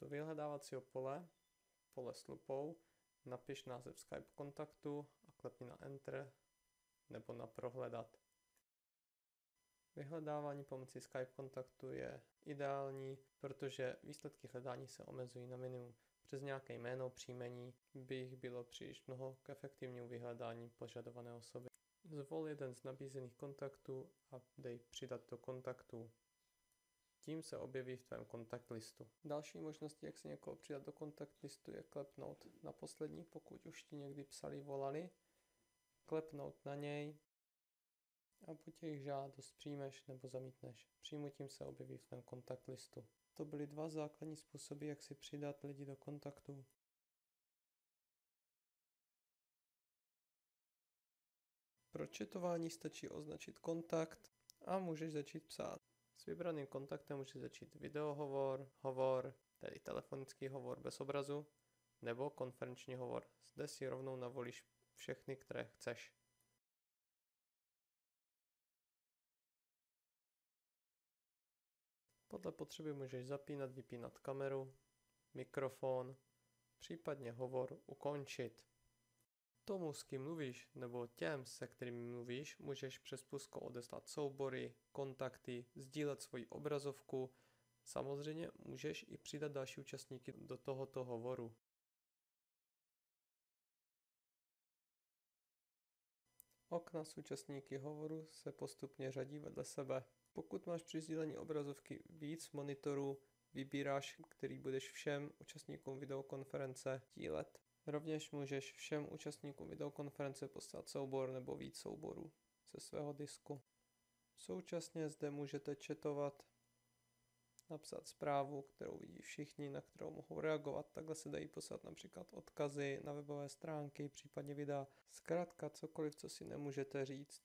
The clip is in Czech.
Do vyhledávacího pole, pole s lupou, napiš název Skype kontaktu a klepni na Enter nebo na Prohledat. Vyhledávání pomocí Skype kontaktu je ideální, protože výsledky hledání se omezují na minimum. Přes nějaké jméno, příjmení by jich bylo příliš mnoho k efektivnímu vyhledání požadované osoby. Zvol jeden z nabízených kontaktů a dej přidat do kontaktů. Tím se objeví v tvém kontakt listu. Další možností, jak se někoho přidat do kontakt listu, je klepnout na poslední, pokud už ti někdy psali, volali, klepnout na něj a buď jejich žádost přijmeš nebo zamítneš. Přijmutím se objeví v tvém kontakt listu. To byly dva základní způsoby, jak si přidat lidi do kontaktu. Pro četování stačí označit kontakt a můžeš začít psát. S vybraným kontaktem můžeš začít videohovor, hovor, tedy telefonický hovor bez obrazu, nebo konferenční hovor. Zde si rovnou navolíš všechny, které chceš. Podle potřeby můžeš zapínat, vypínat kameru, mikrofon, případně hovor ukončit. Tomu, s kým mluvíš, nebo těm, se kterými mluvíš, můžeš přes plusko odeslat soubory, kontakty, sdílet svoji obrazovku. Samozřejmě můžeš i přidat další účastníky do tohoto hovoru. Okna s účastníky hovoru se postupně řadí vedle sebe. Pokud máš při sdílení obrazovky víc monitorů, vybíráš, který budeš všem účastníkům videokonference dílet. Rovněž můžeš všem účastníkům videokonference poslat soubor nebo víc souborů ze svého disku. Současně zde můžete četovat, napsat zprávu, kterou vidí všichni, na kterou mohou reagovat. Takhle se dají poslat například odkazy na webové stránky, případně videa. Zkrátka cokoliv, co si nemůžete říct